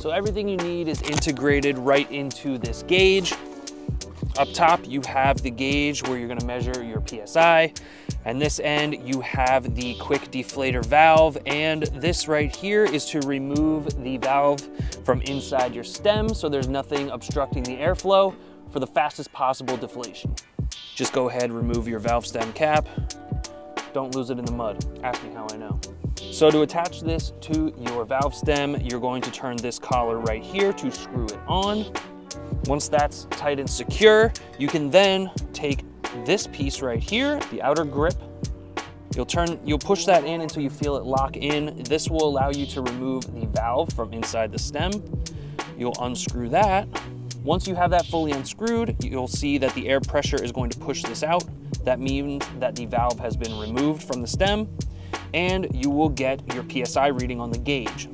So everything you need is integrated right into this gauge. Up top, you have the gauge where you're gonna measure your PSI. And this end, you have the quick deflator valve. And this right here is to remove the valve from inside your stem so there's nothing obstructing the airflow for the fastest possible deflation. Just go ahead, remove your valve stem cap. Don't lose it in the mud. Ask me how I know. So to attach this to your valve stem, you're going to turn this collar right here to screw it on. Once that's tight and secure, you can then take this piece right here, the outer grip, you'll turn, you'll push that in until you feel it lock in. This will allow you to remove the valve from inside the stem. You'll unscrew that. Once you have that fully unscrewed, you'll see that the air pressure is going to push this out. That means that the valve has been removed from the stem and you will get your PSI reading on the gauge.